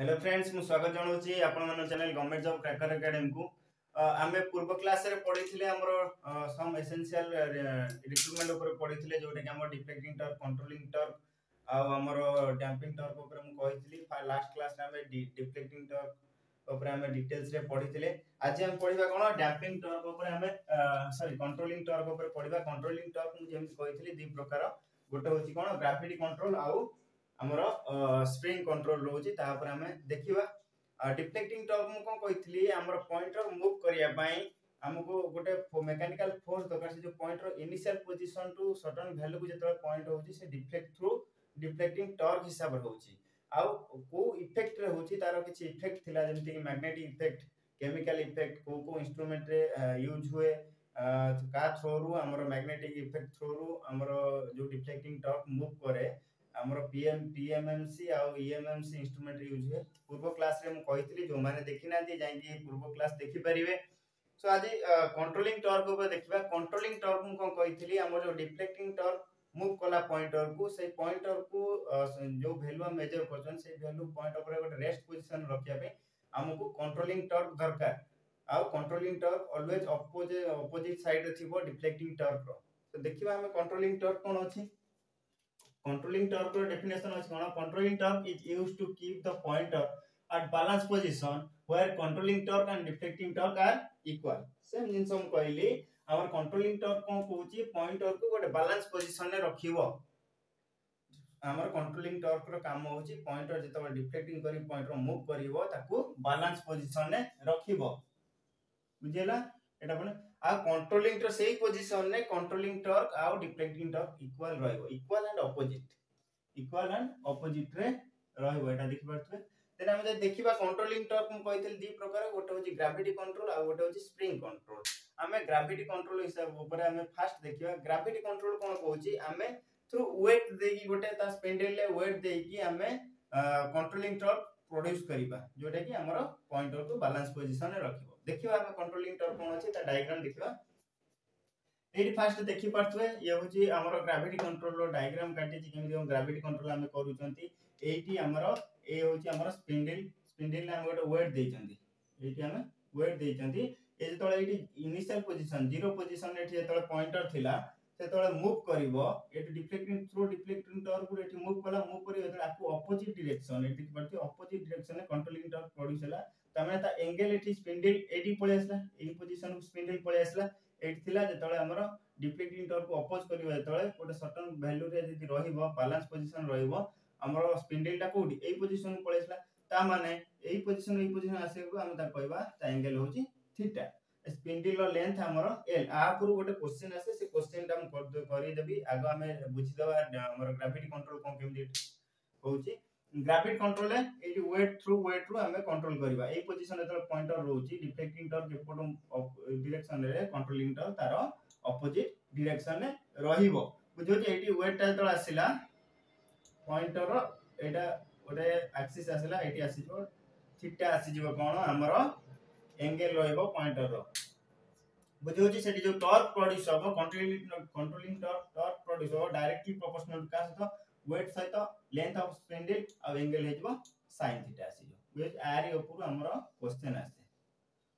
Hello friends मु स्वागत जनाउछि आपण मन channel government job cracker academy को आमे पूर्व क्लास रे पढिथिले हमर सम एसेंशियल रिक्रूटमेंट ऊपर पढिथिले जोटा कि हमर डिफ्लेक्टिंग टर्क कंट्रोलिंग टर्क आउ हमर डैम्पिंग टर्क ऊपर मु कहिथिली लास्ट क्लास रे आमे डिफ्लेक्टिंग टर्क ऊपर आमे डिटेल्स रे पढिथिले आज हम पढिबा कोन डैम्पिंग टर्क ऊपर आमे सॉरी कंट्रोलिंग टर्क ऊपर पढिबा कंट्रोलिंग टर्क मु जेम कहिथिली दु प्रकार गोटे होछि कोन ग्रेविटी कंट्रोल आउ ଆମର ସ୍ପ୍ରିଂ କଣ୍ଟ୍ରୋଲ ରହୁଛି ତାପରେ ଆମେ ଦେଖିବା ଡିଫ୍ଲେକ୍ଟିଂ ଟର୍କ ମୁଁ କ'ଣ କହିଥିଲି ଆମର ପଏଣ୍ଟର ମୁଭ୍ କରିବା ପାଇଁ ଆମକୁ ଗୋଟେ ମେକାନିକାଲ ଫୋର୍ସ ଦରକାର ସେ ଯୋଉ ପଏଣ୍ଟର ଇନିସିଆଲ ପୋଜିସନ ଟୁ ସଡନ ଭ୍ୟାଲୁକୁ ଯେତେବେଳେ ପଏଣ୍ଟ ହେଉଛି ସେ ଡିଫ୍ଲେକ୍ଟ ଥ୍ରୁ ଡିଫ୍ଲେକ୍ଟିଂ ଟର୍କ ହିସାବରେ ହେଉଛି ଆଉ କୋଉ ଇଫେକ୍ଟରେ ହେଉଛି ତାର କିଛି ଇଫେକ୍ଟ ଥିଲା ଯେମିତିକି ମ୍ୟାଗ୍ନେଟିକ ଇଫେକ୍ଟ କେମିକାଲ ଇଫେକ୍ଟ କୋଉ କୋଉ ଇନଷ୍ଟ୍ରୁମେଣ୍ଟରେ ୟୁଜ୍ ହୁଏ କା ଥ୍ରୋରୁ ଆମର ମ୍ୟାଗ୍ନେଟିକ ଇଫେକ୍ଟ ଥ୍ରୋରୁ ଆମର ଯୋଉ ଡିଫ୍ଲେକ୍ଟିଂ ଟର୍କ ମୁଭ୍ କରେ आमर पीएम पीएमएमसी आउ ईएमएमसी इंस्ट्रूमेंट यूज हुए पूर्व क्लास रे हम कहित जो माने देखि ना दी जाई पूर्व क्लास देखि परिवे सो आज कंट्रोलिंग टॉर्क ऊपर देखबा कंट्रोलिंग टॉर्क को कहितली हमर जो डिफ्लेक्टिंग टॉर्क मूव कला पॉइंटर को से पॉइंटर को जो वैल्यू मेजर करछन से वैल्यू पॉइंट ऊपर गोट रेस्ट पोजीशन रखिया पे हमकु कंट्रोलिंग टॉर्क दरकार आउ controlling torque always opposite opposite side अछि वो डिफ्लेक्टिंग टॉर्क रो तो देखिबा हम कंट्रोलिंग टॉर्क कोन अछि Controlling torque definition is one controlling torque is used to keep the pointer at balance position where controlling torque and deflecting torque are equal. Same जिनस हम कहली आवर कंट्रोलिंग टॉर्क कोन कहूची पॉइंटर को गोटे बैलेंस पोजीशन रे रखिवो आमर कंट्रोलिंग टॉर्क रो काम होची पॉइंटर जेतबा डिफ्लेक्टिंग करी पॉइंटर मूव करिवो ताकू बैलेंस पोजीशन रे रखिवो बुझेला एटा बोले ଆଉ କଣ୍ଟ୍ରୋଲିଂ ଟର୍କ ସେଇ ପୋଜିସନରେ କଣ୍ଟ୍ରୋଲିଂ ଟର୍କ ଆଉ ଡିଫ୍ଲେକ୍ଟିଂ ଟର୍କ ଇକ୍ୱାଲ ରହିବ equal and opposite equal and ଅପୋଜିଟ୍ରେ ରହିବ ଏଇଟା ଦେଖିପାରୁଥିବେ ଦେନ୍ ଆମେ ଯଦି ଦେଖିବା କଣ୍ଟ୍ରୋଲିଂ ଟର୍କ ମୁଁ କହିଥିଲି ଦୁଇ ପ୍ରକାର ଗୋଟେ ହେଉଛି ଗ୍ରାଭିଟି କଣ୍ଟ୍ରୋଲ ଆଉ ଗୋଟେ ହେଉଛି ସ୍ପ୍ରିଙ୍ଗ କଣ୍ଟ୍ରୋଲ ଆମେ ଗ୍ରାଭିଟି କଣ୍ଟ୍ରୋଲ ହିସାବ ଉପରେ ଆମେ ଫାର୍ଷ୍ଟ ଦେଖିବା ଗ୍ରାଭିଟି କଣ୍ଟ୍ରୋଲ କ'ଣ କହୁଛି ଆମେ ଥ୍ରୁ ୱେଟ୍ ଦେଇକି ଗୋଟେ ତା ସ୍ପେଣ୍ଡେଲରେ ୱେଟ୍ ଦେଇକି ଆମେ କଣ୍ଟ୍ରୋଲିଂ ଟର୍କ ପ୍ରଡ୍ୟୁସ୍ କରିବା ଯେଉଁଟାକି ଆମର ପଏଣ୍ଟ ଟର୍କୁ ବାଲାନ୍ସ ପୋଜିସନରେ ରଖିବ देखिए आम कंट्रोलिंग टर्म कौन अच्छे डायग्राम देखा ये फास्ट देखी पारे ये हूँ आम ग्राविट कंट्रोल डायग्राम काटी ग्राविट कंट्रोल आम करुँच आमर ये हूँ आम स्पिंडल स्पिंडल आम गोटे वेट देते आम वेट देते ये जो इनिशियल पोजिशन जीरो पोजिशन ये जो पॉइंटर थिला সেতবে মুভ করিব এটি ডিফ্লেক্টিং থ্রু ডিফ্লেক্টিং টর্ক এটি মুভ কলা মুভ করি যেতবে আকু অপোজিট ডিরেকশন এটি কি পারছি opposite direction controlling torque produce হেলা ତାମାନେ ତା ଏଙ୍ଗେଲ ଏଠି ସ୍ପିଣ୍ଡିଲ ଏଇଠି ପଳେଇ ଆସିଲା ଏଇ ପୋଜିସନକୁ ସ୍ପିଣ୍ଡିଲ ପଳେଇ ଆସିଲା ଏଇଠି ଥିଲା ଯେତେବେଳେ ଆମର ଡିଫ୍ଲେକ୍ଟିଂ ଟର୍କୁ ଅପୋଜ କରିବ ଯେତେବେଳେ ଗୋଟେ ସଟନ୍ ଭ୍ୟାଲ୍ୟୁରେ ଯଦି ରହିବ ବାଲାନ୍ସ ପୋଜିସନ ରହିବ ଆମର ସ୍ପିଣ୍ଡିଲଟା କୋଉଠି ଏଇ ପୋଜିସନକୁ ପଳେଇ ଆସିଲା ତା ମାନେ ଏଇ ପୋଜିସନ ଏଇ ପୋଜିସନ ଆସିବାକୁ ଆମେ ତାକୁ କହିବା ତା ଏଙ୍ଗେଲ ହେଉଛି ଥିଟା ସ୍ପିଣ୍ଡିଲର ଲେନ୍ଥ ଆମର ଏଲ୍ ଆ ପୂର୍ବରୁ ଗୋଟେ କୋଶ୍ଚିନ୍ ଆସେ ସେ କୋଶ୍ଚିନ୍ଟା ମୁଁ କରିଦେବି ଆଗ ଆମେ ବୁଝିଦେବା ଆମର ଗ୍ରାଭିଟି କଣ୍ଟ୍ରୋଲ କ'ଣ କେମିତି ହେଉଛି ଗ୍ରାଭିଟି କଣ୍ଟ୍ରୋଲ ଏଇଠି ୱେଟ୍ ଥ୍ରୁ ୱେଟ୍ରୁ ଆମେ କଣ୍ଟ୍ରୋଲ କରିବା ଏଇ ପୋଜିସନ୍ ଯେତେବେଳେ ପଏଣ୍ଟର ରହୁଛି ଡିଫ୍ଲେକ୍ଟିଂ ଟର୍କ ଏପଟ ଡିରେକ୍ସନରେ କଣ୍ଟ୍ରୋଲିଂ ଟର୍କ ତାର ଅପୋଜିଟ୍ ଡିରେକ୍ସନରେ ରହିବ ବୁଝିହେଉଛି ଏଇଠି ୱେଟ୍ଟା ଯେତେବେଳେ ଆସିଲା ପଏଣ୍ଟର ଏଇଟା ଗୋଟେ ଆକ୍ସିସ୍ ଆସିଲା ଏଇଠି ଆସିଯିବ ଠିକ୍ଟା ଆସିଯିବ କ'ଣ ଆମର ଏଙ୍ଗେଲ ରହିବ ପଏଣ୍ଟର ବୁଝିହେଉଛି ସେଠି ଯୋଉ ଟର୍କ ପ୍ରଡ୍ୟୁସ୍ ହବ controlling controlling torque torque produce ହବ ଡାଇରେକ୍ଟଲି ପ୍ରପୋର୍ସନାଲ କା ସହିତ वेट सहित लेंथ ऑफ स्पिंडल और एंगल हो सैन थीटा आस आरी उपर आम क्वेश्चन आसे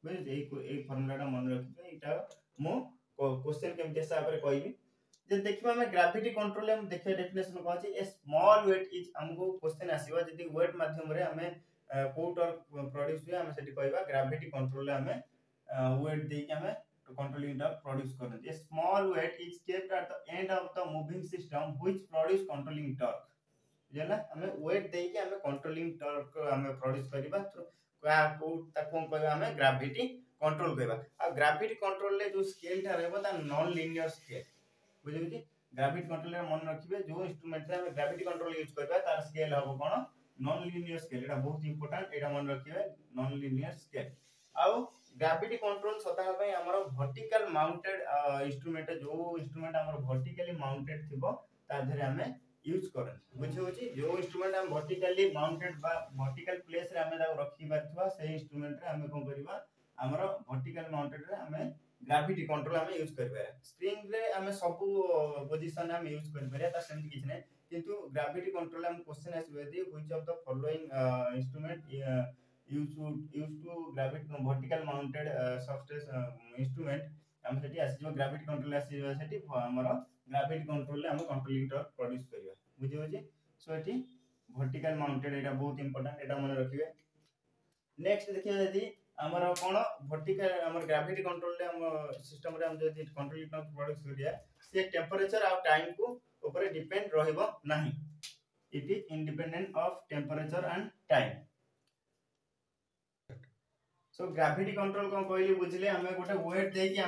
बुझे ये फर्मूलाटा मन रखे यहाँ मुझे क्वेश्चन केमती हिसाब से कहबी जो देखिए आम ग्राफिटी कंट्रोल देखिए डेफिनेसन कौन ए स्मल व्वेट इज आमको क्वेश्चन आसवा जी व्वेट मध्यम आम कौ टर्क प्रड्यूस हुए आम से कह ग्राफिटी कंट्रोल आम व्वेट देखिए controlling the produce current. A small weight is kept at the end of the moving system which produce controlling torque. ବୁଝିଲା ଆମେ ୱେଟ୍ ଦେଇକି ଆମେ କଣ୍ଟ୍ରୋଲିଂ ଟର୍କ ଆମେ ପ୍ରଡ୍ୟୁସ୍ କରିବା କୋଉ ତାକୁ କ'ଣ କହିବା ଆମେ ଗ୍ରାଭିଟି କଣ୍ଟ୍ରୋଲ କରିବା ଆଉ ଗ୍ରାଭିଟି କଣ୍ଟ୍ରୋଲରେ ଯୋଉ ସ୍କେଲ୍ଟା ରହିବ ତା ନନ୍ ଲିନିୟର ସ୍କେଲ୍ ବୁଝିଲୁଛି ଗ୍ରାଭିଟି କଣ୍ଟ୍ରୋଲରେ ମନେ ରଖିବେ ଯୋଉ ଇନଷ୍ଟ୍ରୁମେଣ୍ଟରେ ଆମେ ଗ୍ରାଭିଟି କଣ୍ଟ୍ରୋଲ ୟୁଜ୍ କରିବା ତାର ସ୍କେଲ୍ ହବ କ'ଣ ନନ୍ ଲିନିୟର ସ୍କେଲ୍ ଏଇଟା ବହୁତ ଇମ୍ପୋର୍ଟାଣ୍ଟ ଏଇଟା ମନେ ରଖିବେ ନନ୍ ଲିନିୟର ସ୍କେଲ୍ ଆଉ ଗ୍ରାଭିଟି କଣ୍ଟ୍ରୋଲ ସଦାବେଳେ ଆମର ଭର୍ଟିକାଲ ମାଉଣ୍ଟେଡ୍ ଇନଷ୍ଟ୍ରୁମେଣ୍ଟ ଯୋଉ ଇନଷ୍ଟ୍ରୁମେଣ୍ଟ ଆମର ଭର୍ଟିକାଲି ମାଉଣ୍ଟେଡ୍ ଥିବ ତା ଦେହରେ ଆମେ ୟୁଜ୍ କରନ୍ତି ବୁଝି ହଉଛି ଯୋଉ ଇନଷ୍ଟ୍ରୁମେଣ୍ଟ ଆମେ ଭର୍ଟିକାଲି ମାଉଣ୍ଟେଡ୍ ବା ଭର୍ଟିକାଲ ପ୍ଲେସରେ ଆମେ ତାକୁ ରଖିପାରିଥିବା ସେଇ ଇନଷ୍ଟ୍ରୁମେଣ୍ଟରେ ଆମେ କ'ଣ କରିବା ଆମର ଭର୍ଟିକାଲ ମାଉଣ୍ଟେଡ୍ରେ ଆମେ ଗ୍ରାଭିଟି କଣ୍ଟ୍ରୋଲ ଆମେ ୟୁଜ୍ କରିପାରିବା ସ୍ପ୍ରିଙ୍ଗରେ ଆମେ ସବୁ ପୋଜିସନରେ ଆମେ ୟୁଜ୍ କରିପାରିବା ତା ସେମିତି କିଛି ନାହିଁ କିନ୍ତୁ ଗ୍ରାଭିଟି କଣ୍ଟ୍ରୋଲ ଆମେ କ୍ୱେଶ୍ଚନ୍ ଆସିବ ଯଦି which of the following instrument used used to gravity vertical mounted software instrument ଆମେ ସେଠି ଆସିଯିବ ଗ୍ରାଭିଟି କଣ୍ଟ୍ରୋଲ ଆସିଯିବ ସେଠି ଆମର ଗ୍ରାଭିଟି କଣ୍ଟ୍ରୋଲରେ ଆମେ କଣ୍ଟ୍ରୋଲିଂ ଟର୍କ ପ୍ରଡ୍ୟୁସ୍ କରିବା ବୁଝିହେଉଛି ସୋ ଏଠି ଭର୍ଟିକାଲ ମାଉଣ୍ଟେଡ୍ ଏଇଟା ବହୁତ ଇମ୍ପୋର୍ଟାଣ୍ଟ ଏଇଟା ମନେ ରଖିବେ ନେକ୍ସଟ ଦେଖିବା ଯଦି ଆମର କ'ଣ ଭର୍ଟିକାଲ ଆମର ଗ୍ରାଭିଟି କଣ୍ଟ୍ରୋଲରେ ଆମ ସିଷ୍ଟମରେ ଆମେ ଯଦି କଣ୍ଟ୍ରୋଲିଂ ଟର୍କ ପ୍ରଡ୍ୟୁସ୍ କରିବା ସେ ଟେମ୍ପରେଚର ଆଉ ଟାଇମକୁ ଉପରେ ଡିପେଣ୍ଡ ରହିବ ନାହିଁ it is independent of temperature and time so gravity control कौन कहली बुझे आम गोटे वेट देखिए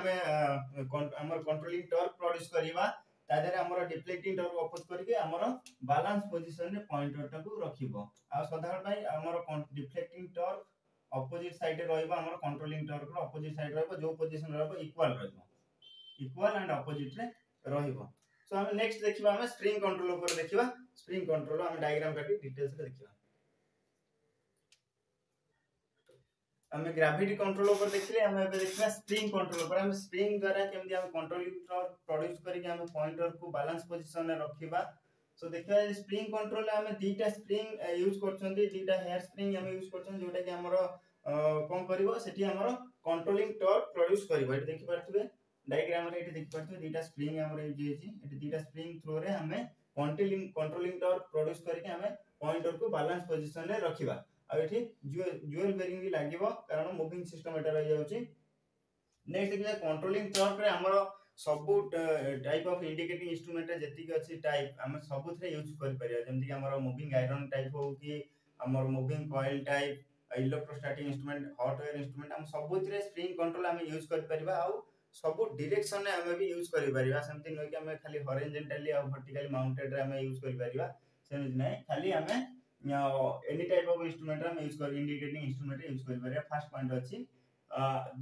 आम कंट्रोलिंग टर्क प्रड्यूस करवा तादेहरे आमर डिफ्लेक्टिंग टर्क अपोज करके आमर बालांस पोजीशन रे पॉइंटर टाकू रखिबो आ सदा पई आमर डिफ्लेक्टिंग टर्क अपोजिट साइड रहइबो आमर कंट्रोलिंग टर्क रो अपोजिट साइड रहइबो जो पोजीशन रहइबो इक्वल रहइबो इक्वल एंड अपोजिट रे रहइबो सो हम नेक्स्ट देखिबा हम स्प्रिंग कंट्रोल ऊपर देखिबा स्प्रिंग कंट्रोल हम डायग्राम काटी डिटेल्स रे देखिबा ଆମେ ଗ୍ରାଭିଟି କଣ୍ଟ୍ରୋଲ ଉପରେ ଦେଖିଲେ ଆମେ ଏବେ ଦେଖିବା ସ୍ପ୍ରିଙ୍ଗ କଣ୍ଟ୍ରୋଲ ଉପରେ ଆମେ ସ୍ପ୍ରିଙ୍ଗ ଦ୍ୱାରା କେମିତି ଆମେ କଣ୍ଟ୍ରୋଲିଟର ପ୍ରଡ୍ୟୁସ୍ କରିକି ଆମେ ପଏଣ୍ଟରକୁ ବାଲାନ୍ସ ପୋଜିସନରେ ରଖିବା ସୋ ଦେଖିବା ସ୍ପ୍ରିଙ୍ଗ କଣ୍ଟ୍ରୋଲରେ ଆମେ ଦୁଇଟା ସ୍ପ୍ରିଙ୍ଗ ୟୁଜ୍ କରୁଛନ୍ତି ଦୁଇଟା ହେୟାର ସ୍ପ୍ରିଙ୍ଗ ଆମେ ୟୁଜ୍ କରୁଛନ୍ତି ଯେଉଁଟାକି ଆମର କ'ଣ କରିବ ସେଠି ଆମର କଣ୍ଟ୍ରୋଲିଂ ଟର୍କ ପ୍ରଡ୍ୟୁସ୍ କରିବ ଏଠି ଦେଖିପାରୁଥିବେ ଡାଇଗ୍ରାମରେ ଏଠି ଦେଖିପାରୁଥିବେ ଦୁଇଟା ସ୍ପ୍ରିଙ୍ଗ ଆମର ୟୁଜ୍ ହେଇଛି ଏଠି ଦୁଇଟା ସ୍ପ୍ରିଙ୍ଗ ଥ୍ରୋରେ ଆମେ କଣ୍ଟ୍ରୋଲିଂ କଣ୍ଟ୍ରୋଲିଂ ଟର୍କ ପ୍ରଡ୍ୟୁସ୍ କରିକି ଆମେ ପଏଣ୍ଟରକୁ ବାଲାନ୍ସ ପୋଜିସନରେ ରଖିବା ଆଉ ଏଠି ଜୁଏଲ ବେରିଂ ବି ଲାଗିବ କାରଣ ମୁଭିଂ ସିଷ୍ଟମ ଏଟା ରହିଯାଉଛି ନେକ୍ସଟ ଦେଖିବା କଣ୍ଟ୍ରୋଲିଂ କ୍ଲର୍କରେ ଆମର ସବୁ ଟାଇପ୍ ଅଫ୍ ଇଣ୍ଡିକେଟିଂ ଇନଷ୍ଟ୍ରୁମେଣ୍ଟ ଯେତିକି ଅଛି ଟାଇପ୍ ଆମେ ସବୁଥିରେ ୟୁଜ୍ କରିପାରିବା ଯେମିତିକି ଆମର ମୁଭିଂ ଆଇରନ୍ ଟାଇପ୍ ହଉ କି ଆମର moving coil type electrostatic instrument hot wire instrument ଆମେ ସବୁଥିରେ ସ୍ପ୍ରିଙ୍ଗ କଣ୍ଟ୍ରୋଲ ଆମେ ୟୁଜ୍ କରିପାରିବା ଆଉ ସବୁ ଡିରେକ୍ସନରେ ଆମେ ବି ୟୁଜ୍ କରିପାରିବା ସେମିତି ନୁହେଁ କି ଆମେ ଖାଲି ହରେଞ୍ଜେଣ୍ଟାଲି ଆଉ ଭର୍ଟିକାଲି ମାଉଣ୍ଟେଡ଼ରେ ଆମେ ୟୁଜ୍ କରିପାରିବା ସେମିତି ନାହିଁ ଖାଲି ଆମେ एनी टाइप ऑफ इंस्ट्रूमेंट हम यूज कर इंडिकेटिंग इंस्ट्रूमेंट यूज कर पारे फर्स्ट पॉइंट अछि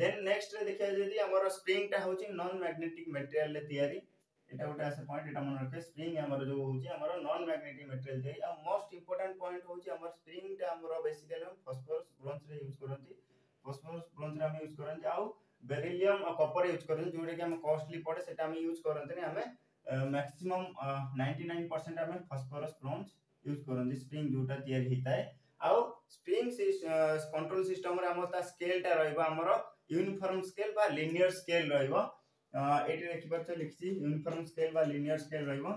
देन नेक्स्ट रे देखिया जदि हमर स्प्रिंग टा होछि नॉन मैग्नेटिक मटेरियल ले तयारी এটা গোটে আছে পয়েন্ট এটা মনে রাখবে স্প্রিং আমার যে হচ্ছে আমার নন ম্যাগনেটিক মেটেরিয়াল দিয়ে আর মোস্ট ইম্পর্টান্ট পয়েন্ট হচ্ছে আমার স্প্রিংটা আমার বেসিক্যালি আমি ফসফরাস ব্রোঞ্জ রে ইউজ করতে ফসফরাস ব্রোঞ্জ রে আমি ইউজ করতে আর বেরিলিয়াম আর কপার ইউজ করতে যেটা কি আমার কস্টলি পড়ে সেটা আমি ইউজ করতে না আমি ম্যাক্সিমাম 99% আমি ফসফরাস ব্রোঞ্জ ୟୁଜ୍ କରନ୍ତି ସ୍ପ୍ରିଙ୍ଗ ଯେଉଁଟା ତିଆରି ହେଇଥାଏ ଆଉ ସ୍ପ୍ରିଙ୍ଗ କଣ୍ଟ୍ରୋଲ ସିଷ୍ଟମରେ ଆମର ତା ସ୍କେଲଟା ରହିବ ଆମର ୟୁନିଫର୍ମ ସ୍କେଲ ବା ଲିନିୟର ସ୍କେଲ ରହିବ ଏଠି ଦେଖିପାରୁଛ ଲେଖିଛି ୟୁନିଫର୍ମ ସ୍କେଲ ବା ଲିନିୟର ସ୍କେଲ ରହିବ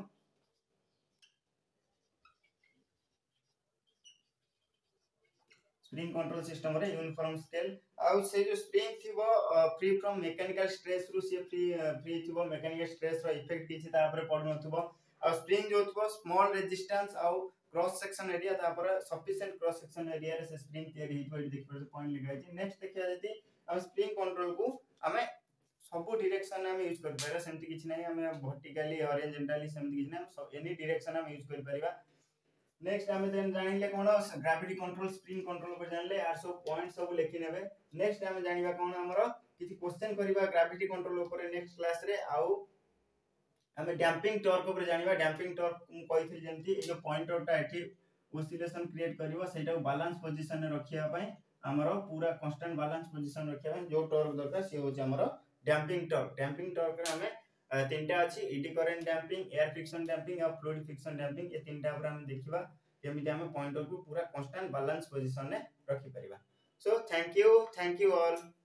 ସ୍ପ୍ରିଙ୍ଗ କଣ୍ଟ୍ରୋଲ ସିଷ୍ଟମରେ ୟୁନିଫର୍ମ ସ୍କେଲ ଆଉ ସେ ଯେଉଁ ସ୍ପ୍ରିଙ୍ଗ ଥିବ ଫ୍ରି ଫ୍ରମ୍ ମେକାନିକାଲ ଷ୍ଟ୍ରେସ୍ରୁ ସିଏ ଫ୍ରି ଫ୍ରି ଥିବ ମେକାନିକାଲ ଷ୍ଟ୍ରେସ୍ର ଇଫେକ୍ଟ କିଛି ତା ଉପରେ ପଡ଼ୁନଥିବ ଆଉ ସ୍ପ୍ରିଙ୍ଗ ଯେଉଁ ଥିବ ସ୍ମଲ୍ ରେଜିଷ୍ଟାନ୍ସ ଆଉ क्रॉस सेक्शन एरिया तापर सफिशिएंट क्रॉस सेक्शन एरिया रे से स्प्रिंग तयारी हेइबो एटी देखि परसे पॉइंट लिखा अछि नेक्स्ट देखिया जदि हम स्प्रिंग कंट्रोल को हमें सब डायरेक्शन हम यूज कर पारा सेमति किछ नै हम वर्टिकली हॉरिजॉन्टली सेमति किछ नै एनी डायरेक्शन हम यूज कर परिबा नेक्स्ट हम देन जानिले कोन ग्रेविटी कंट्रोल स्प्रिंग कंट्रोल पर जानिले आर सब पॉइंट सब लिखि नेक्स्ट हम जानिबा कोन हमर किछि क्वेश्चन करबा ग्रेविटी कंट्रोल ऊपर नेक्स्ट क्लास रे आउ आम डैंपिंग टर्क जाना डैंपिंग टर्क मुझे जमी ये पॉइंटरटा ये ओसिलेसन क्रिएट करा बालान्स पोजिशन रखापी आमर पूरा कन्स्टाट बालान्स पोजिशन रखा जो टर्क दरकार सी हमारे डैंपिंग टर्क डैंपिंग टर्क आम तीन टा अच्छी इटी करे डैंपिंग एयर फ्रिक्सन डैंपिंग आ फ्लुइड फ्रिक्सन डैंपिंग ये तीन टापर आम देखा जमी आम पॉइंटर को पूरा constant balance position रखिपर so thank you thank you all